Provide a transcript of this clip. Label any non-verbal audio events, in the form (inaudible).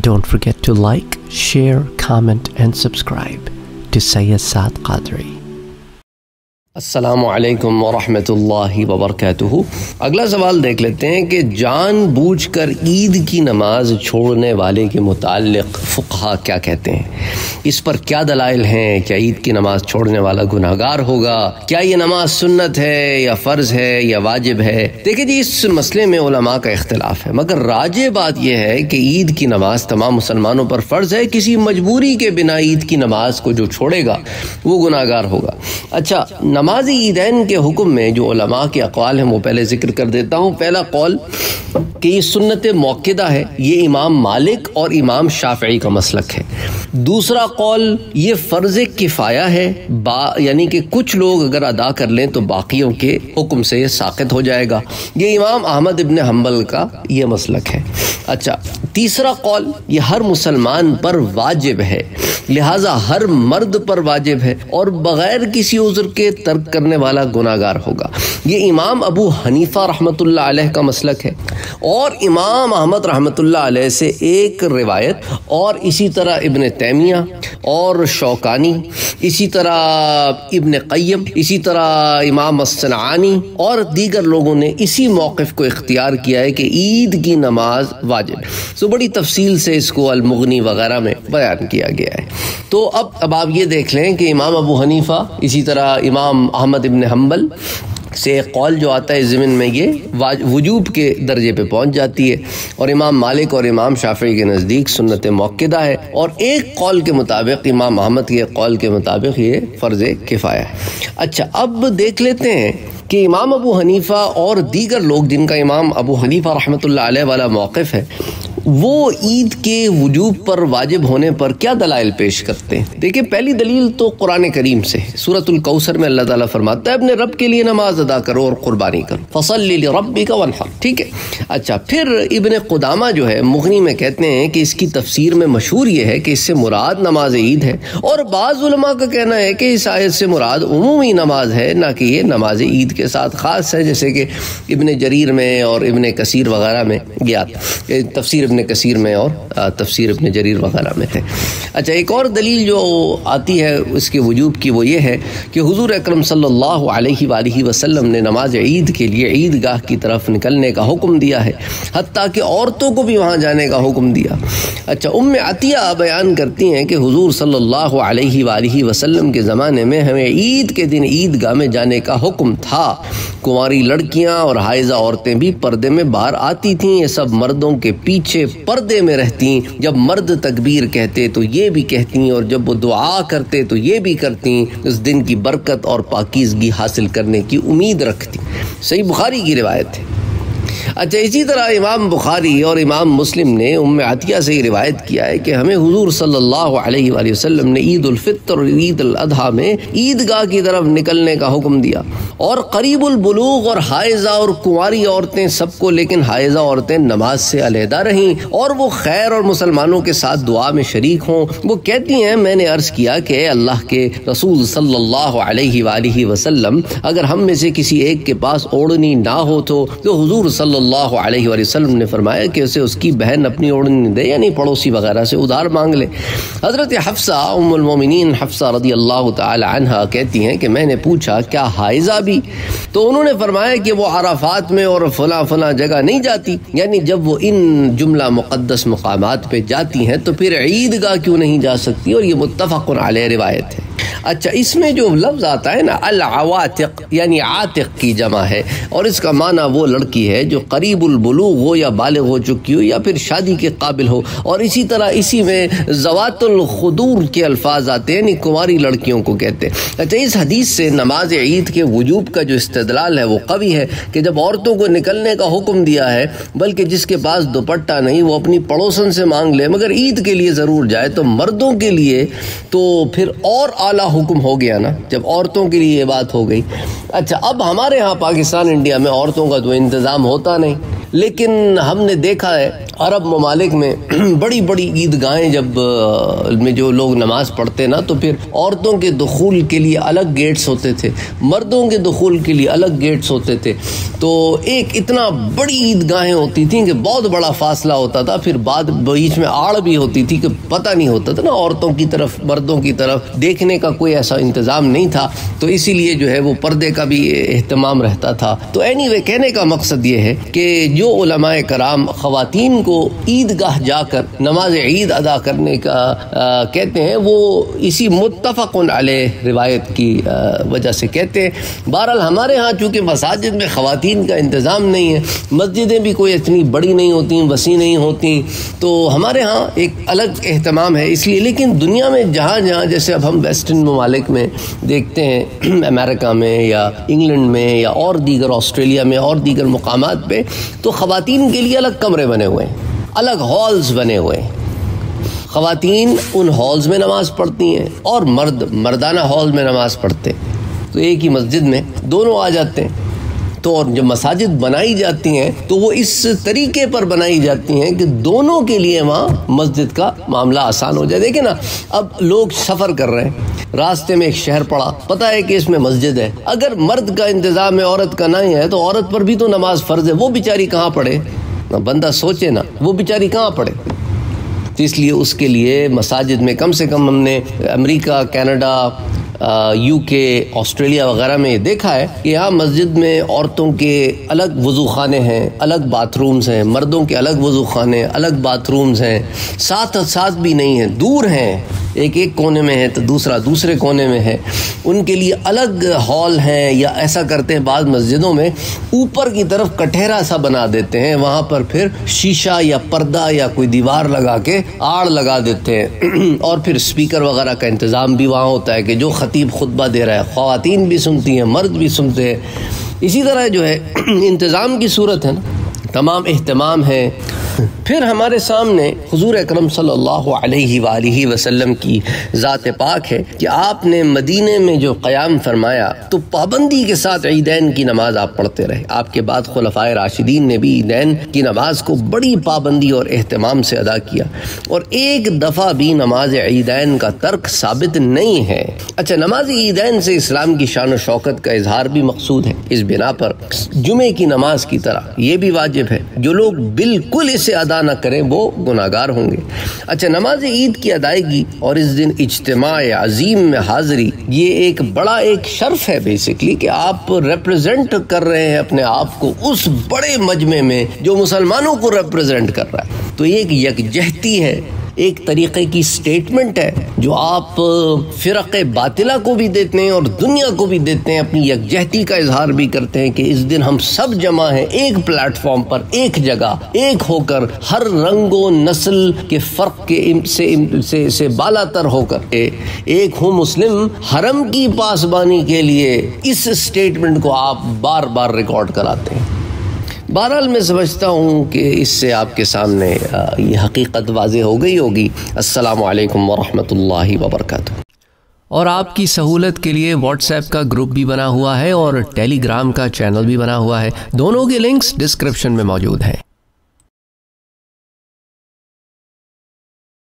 Don't forget to like, share, comment, and subscribe to Sayyid Saad Qadri. السلام علیکم ورحمۃ اللہ وبرکاتہ۔ اگلا سوال دیکھ لیتے ہیں کہ جان بوجھ کر عید کی نماز چھوڑنے والے کے متعلق فقہ کیا کہتے ہیں؟ اس پر کیا دلائل ہیں؟ کیا عید کی نماز چھوڑنے والا گناہ گار ہوگا؟ کیا یہ نماز سنت ہے یا فرض ہے یا واجب ہے؟ دیکھیں جی اس مسئلے میں علماء کا اختلاف ہے۔ مگر راج بات یہ ہے کہ عید کی نماز تمام مسلمانوں پر فرض ہے، کسی مجبوری کے بنا عید کی نماز کو جو چھوڑے گا، وہ گناہ گار ہوگا۔ اچھا نماز عیدین کے حکم میں جو علماء کے اقوال ہیں وہ پہلے ذکر کر دیتا ہوں۔ پہلا قول کہ یہ سنت موقعہ ہے، یہ امام مالک اور امام شافعی کا مسلک ہے۔ دوسرا قول، یہ فرض کفایہ ہے، با یعنی کہ کچھ لوگ اگر ادا کر لیں تو باقیوں کے حکم سے یہ ساقط ہو جائے گا۔ یہ امام احمد ابن حنبل کا یہ مسلک ہے۔ اچھا تیسرا قول، یہ ہر مسلمان پر واجب ہے، لہٰذا ہر مرد پر واجب ہے اور بغیر کسی عذر کے ترک کرنے والا گناہ گار ہوگا۔ یہ امام ابو حنیفہ رحمۃ اللہ علیہ کا مسلک ہے۔ اور امام احمد رحمۃ اللہ علیہ سے ایک روایت، اور اسی طرح ابن تیمیہ، اور شوکانی، اسی طرح ابن قیم، اسی طرح امام الصنعانی، اور دیگر لوگوں نے اسی موقف کو اختیار کیا ہے کہ عید کی نماز واجب۔ سو بڑی تفصیل سے اس کو المغنی وغیرہ میں بیان کیا گیا ہے۔ تو اب اب آپ یہ دیکھ لیں کہ امام ابو حنیفہ، اسی طرح امام احمد ابن حنبل سے ایک قول جو آتا ہے زمین میں یہ وجوب کے درجے پہ پہنچ جاتی ہے۔ اور امام مالک اور امام شافعی کے نزدیک سنت موقعہ ہے۔ اور ایک قول کے مطابق، امام احمد کے قول کے مطابق یہ فرض کفایہ ہے۔ اچھا اب دیکھ لیتے ہیں کہ امام ابو حنیفہ اور دیگر لوگ جن کا امام ابو حنیفہ رحمۃ اللہ علیہ والا موقف ہے، وہ عید کے وجوب پر واجب ہونے پر کیا دلائل پیش کرتے ہیں؟ دیکھیں، پہلی دلیل تو قرآن کریم سے سورت القوثر میں اللہ تعالیٰ فرماتا ہے، اپنے رب کے لیے نماز ادا کرو اور قربانی کرو۔ فصل ربی کا ونحر ٹھیک ہے؟ اچھا پھر ابن قدامہ جو ہے، مغنی میں کہتے ہیں کہ اس کی تفسیر میں مشہور یہ ہے کہ اس سے مراد نماز عید ہے۔ اور بعض علماء کا کہنا ہے کہ اس آیت سے مراد عمومی نماز ہے، نہ کہ یہ نماز عید کے ساتھ، خاص ہے جیسے کہ ابن جریر میں اور ابن کثیر وغیرہ میں گیا تفسیر ابن کثیر میں اور تفسیر ابن جریر وغیرہ میں تھے اچھا ایک اور دلیل جو آتی ہے اس کے وجوب کی وہ یہ ہے کہ حضور اکرم صلی اللہ علیہ وآلہ وسلم نے نماز عید کے لیے عید گاہ کی طرف نکلنے کا حکم دیا ہے، حتیٰ کہ عورتوں کو بھی وہاں جانے کا حکم دیا۔ اچھا ام عطیہ بیان کرتی ہیں کہ حضور صلی اللہ علیہ وآلہ وسلم کے زمانے میں ہمیں عید کے دن عید گاہ میں جانے کا حکم تھا۔ کنواری لڑکیاں اور حائزہ عورتیں بھی پردے میں باہر آتی تھیں۔ یہ سب مردوں کے پیچھے پردے میں رہتی۔ جب مرد تکبیر کہتے تو یہ بھی کہتی اور جب وہ دعا کرتے تو یہ بھی کرتی۔ اس دن کی برکت اور پاکیزگی حاصل کرنے کی امید رکھتی۔ صحیح بخاری کی روایت ہے۔ اچھا اسی طرح امام بخاری اور امام مسلم نے ام عطیہ سے یہ روایت کیا ہے کہ ہمیں حضور صلی اللہ علیہ وآلہ وسلم نے عید الفطر اور عید الاضحیٰ میں عید گاہ کی طرف نکلنے کا حکم دیا۔ اور قریب البلوغ اور حائزہ اور کنواری عورتیں سب کو، لیکن حائزہ عورتیں نماز سے علیحدہ رہیں اور وہ خیر اور مسلمانوں کے ساتھ دعا میں شریک ہوں۔ وہ کہتی ہیں، میں نے عرض کیا کہ اے اللہ کے رسول صلی اللہ علیہ وآلہ وسلم، اگر ہم میں سے کسی ایک کے پاس اوڑنی نہ ہو تو حضور صلی صلی اللہ علیہ وآلہ وسلم نے فرمایا کہ اسے اس کی بہن اپنی اوڑنی دے یعنی پڑوسی وغیرہ سے ادھار مانگ لے۔ حضرت حفصہ، ام المومنین حفصہ رضی اللہ تعالی عنہ کہتی ہیں کہ میں نے پوچھا، کیا حائزہ بھی؟ تو انہوں نے فرمایا کہ وہ عرفات میں اور فلاں فلاں جگہ نہیں جاتی یعنی جب وہ ان جملہ مقدس مقامات پہ جاتی ہیں تو پھر عید گاہ کیوں نہیں جا سکتی؟ اور یہ متفق علیہ روایت ہے۔ اچھا اس میں جو لفظ آتا ہے نا، العواتق یعنی عاتق کی جمع ہے، اور اس کا معنی وہ لڑکی ہے جو قریب البلوغ ہو یا بالغ ہو چکی ہو یا پھر شادی کے قابل ہو۔ اور اسی طرح اسی میں زوات الخدور کے الفاظ آتے ہیں یعنی کنواری لڑکیوں کو کہتے ہیں۔ اچھا اس حدیث سے نماز عید کے وجوب کا جو استدلال ہے، وہ قوی ہے کہ جب عورتوں کو نکلنے کا حکم دیا ہے، بلکہ جس کے پاس دوپٹہ نہیں، وہ اپنی پڑوسن سے مانگ لے، مگر عید کے لیے ضرور جائے، تو مردوں کے لیے تو پھر اور اعلیٰ حکم ہو گیا نا، جب عورتوں کے لیے یہ بات ہو گئی۔ اچھا اب ہمارے ہاں پاکستان، انڈیا میں عورتوں کا تو انتظام ہوتا نہیں، لیکن ہم نے دیکھا ہے عرب ممالک میں (clears throat) بڑی بڑی عیدگاہیں جب میں جو لوگ نماز پڑھتے نا، تو پھر عورتوں کے دخول کے لیے الگ گیٹس ہوتے تھے، مردوں کے دخول کے لیے الگ گیٹس ہوتے تھے۔ تو ایک اتنا بڑی عیدگاہیں ہوتی تھیں کہ بہت بڑا فاصلہ ہوتا تھا۔ پھر بعد بیچ میں آڑ بھی ہوتی تھی کہ پتہ نہیں ہوتا تھا نا، عورتوں کی طرف، مردوں کی طرف دیکھنے کا کوئی ایسا انتظام نہیں تھا۔ تو اسی لیے جو ہے وہ پردے کا بھی اہتمام رہتا تھا۔ تو اینی وے کہنے کا مقصد یہ ہے کہ جو علماء کرام خواتین کو عید گاہ جا کر، نماز عید ادا کرنے کا کہتے ہیں، وہ اسی متفق علیہ روایت کی وجہ سے کہتے ہیں۔ بہرحال ہمارے ہاں چونکہ مساجد میں خواتین کا انتظام نہیں ہے، مسجدیں بھی کوئی اتنی بڑی نہیں ہوتی وسیع نہیں ہوتی تو ہمارے ہاں ایک الگ اہتمام ہے۔ اس لیے لیکن دنیا میں جہاں جہاں، جیسے اب ہم ویسٹرن ممالک میں دیکھتے ہیں (clears throat) امریکہ میں یا انگلینڈ میں یا اور دیگر آسٹریلیا میں اور دیگر مقامات پہ، تو خواتین کے لیے الگ کمرے بنے ہوئے ہیں۔ الگ ہالز بنے ہوئے ہیں۔ خواتین ان ہالز میں نماز پڑھتی ہیں اور مرد مردانہ ہال میں نماز پڑھتے ہیں۔ تو ایک ہی مسجد میں دونوں آ جاتے ہیں۔ تو اور جب مساجد بنائی جاتی ہیں تو وہ اس طریقے پر بنائی جاتی ہیں کہ دونوں کے لیے وہاں مسجد کا معاملہ آسان ہو جائے۔ دیکھیں نا، اب لوگ سفر کر رہے ہیں۔ راستے میں ایک شہر پڑا۔ پتا ہے کہ اس میں مسجد ہے۔ اگر مرد کا انتظام ہے عورت کا نہیں ہے تو عورت پر بھی تو نماز فرض ہے۔ وہ بیچاری کہاں پڑھے؟ بندہ سوچے نا وہ بیچاری کہاں پڑھے تو اس لیے اس کے لیے مساجد میں کم سے کم ہم نے امریکہ، کینیڈا یو کے، آسٹریلیا وغیرہ میں دیکھا ہے کہ یہاں مسجد میں عورتوں کے الگ وضو خانے ہیں، الگ باتھ رومز ہیں، مردوں کے الگ وضو خانے، الگ باتھ رومز ہیں، ساتھ ساتھ بھی نہیں ہیں، دور ہیں۔ ایک ایک کونے میں ہے تو دوسرا دوسرے کونے میں ہے۔ ان کے لیے الگ ہال ہیں یا ایسا کرتے ہیں بعض مسجدوں میں، اوپر کی طرف کٹہرا سا بنا دیتے ہیں، وہاں پر پھر شیشہ یا پردہ یا کوئی دیوار لگا کے آڑ لگا دیتے ہیں۔ اور پھر اسپیکر وغیرہ کا انتظام بھی وہاں ہوتا ہے کہ جو خطیب خطبہ دے رہا ہے، خواتین بھی سنتی ہیں، مرد بھی سنتے ہیں۔ اسی طرح جو ہے، انتظام کی صورت ہے نا، تمام اہتمام ہے پھر ہمارے سامنے حضور اکرم صلی اللہ علیہ وآلہ وسلم کی ذات پاک ہے کہ آپ نے مدینے میں جو قیام فرمایا تو پابندی کے ساتھ عیدین کی نماز آپ پڑھتے رہے۔ آپ کے بعد خلفائے راشدین نے بھی عیدین کی نماز کو بڑی پابندی اور اہتمام سے ادا کیا۔ اور ایک دفعہ بھی نماز عیدین کا ترک ثابت نہیں ہے۔ اچھا نماز عیدین سے اسلام کی شان و شوکت کا اظہار بھی مقصود ہے۔ اس بنا پر جمعے کی نماز کی طرح یہ بھی واجب ہے۔ جو لوگ بالکل اس اسے ادا نہ کریں، وہ گناہ گار ہوں گے۔ اچھا نماز عید کی ادائیگی اور اس دن اجتماع عظیم میں حاضری، یہ ایک بڑا ایک شرف ہے بیسکلی کہ آپ ریپرزینٹ کر رہے ہیں اپنے آپ کو اس بڑے مجمع میں جو مسلمانوں کو ریپرزینٹ کر رہا ہے۔ تو یہ ایک یکجہتی ہے۔ ایک طریقے کی سٹیٹمنٹ ہے جو آپ فرق باطلہ کو بھی دیتے ہیں اور دنیا کو بھی دیتے ہیں۔ اپنی یکجہتی کا اظہار بھی کرتے ہیں کہ اس دن ہم سب جمع ہیں ایک پلیٹ فارم پر ایک جگہ ایک ہو کر ہر رنگ و نسل کے فرق کے سے سے, سے بالا تر ہو کر۔ ایک ہوں مسلم حرم کی پاسبانی کے لیے اس سٹیٹمنٹ کو آپ بار بار ریکارڈ کراتے ہیں۔ بہرحال میں سمجھتا ہوں کہ اس سے آپ کے سامنے یہ حقیقت واضح ہو گئی ہوگی۔ السلام علیکم ورحمۃ اللہ وبرکاتہ۔ اور آپ کی سہولت کے لیے واٹس ایپ کا گروپ بھی بنا ہوا ہے اور ٹیلی گرام کا چینل بھی بنا ہوا ہے۔ دونوں کے لنکس ڈسکرپشن میں موجود ہیں۔